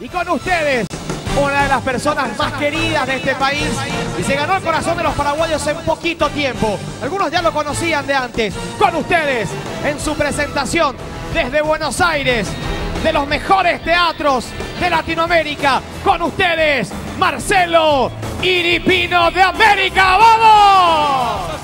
Y con ustedes, una de las personas más queridas de este país y se ganó el corazón de los paraguayos en poquito tiempo. Algunos ya lo conocían de antes. Con ustedes, en su presentación desde Buenos Aires, de los mejores teatros de Latinoamérica. Con ustedes, Marcelo Iripino de América. ¡Vamos!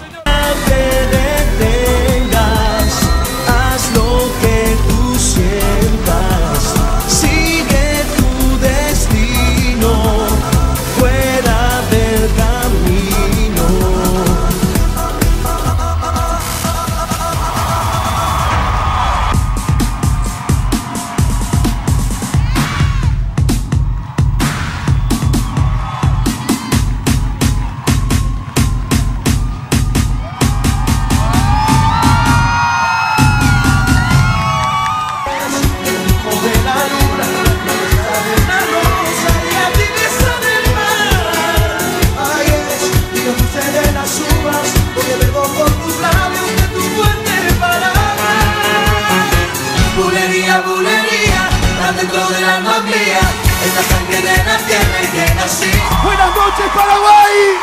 Buenas noches, Paraguay.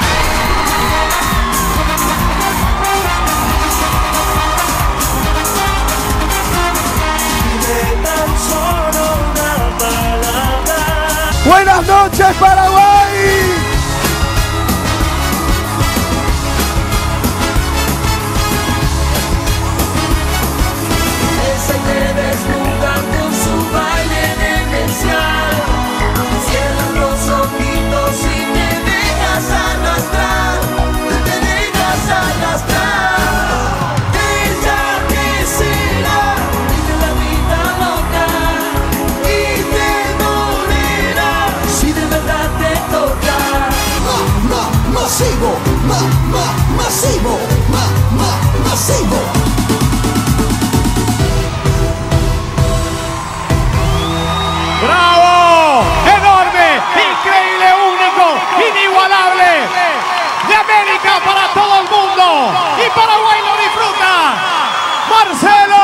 Buenas noches, Paraguay. ¡Increíble! ¡Único! ¡Inigualable! ¡De América para todo el mundo! ¡Y Paraguay lo disfruta! ¡Marcelo